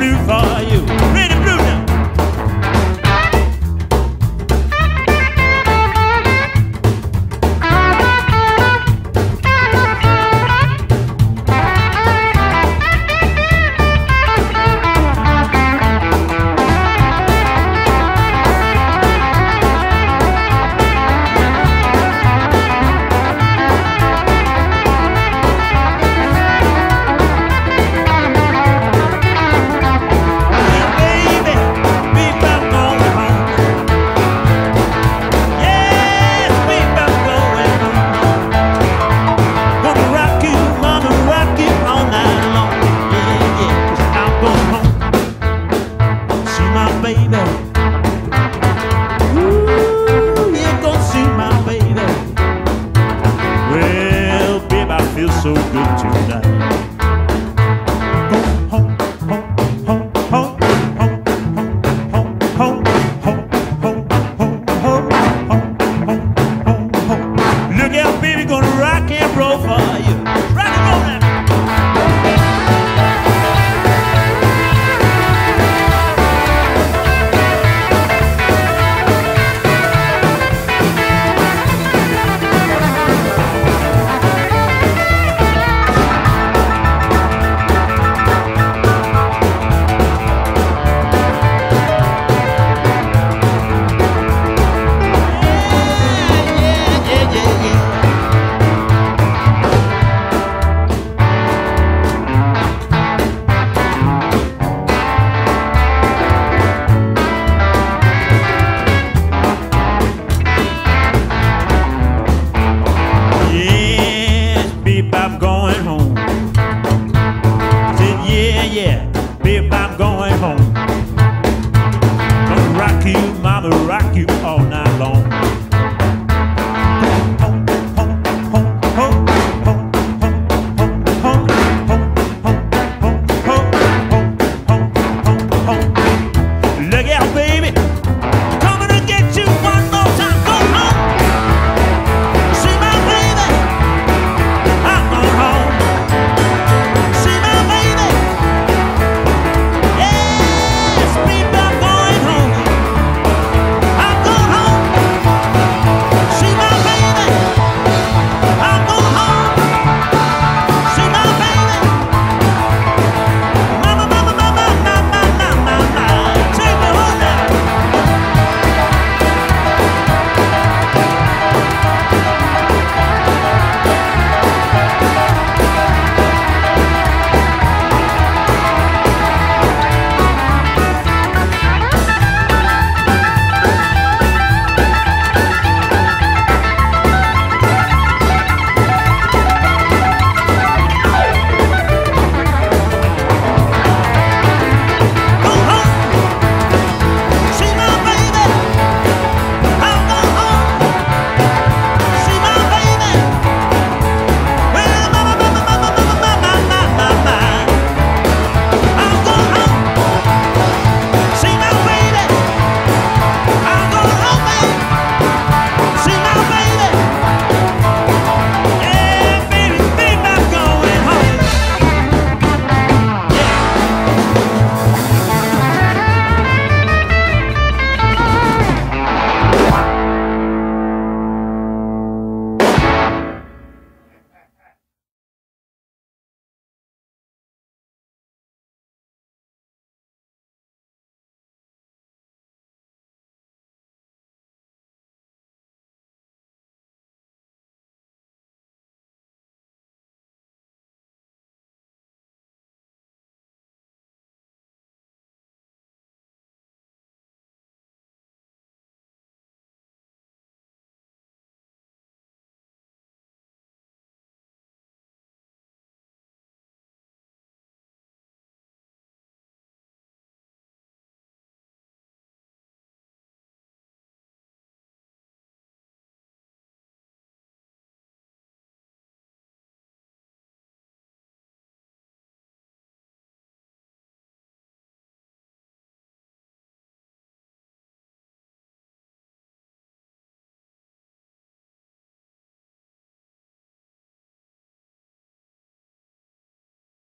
plus fort. so good tonight.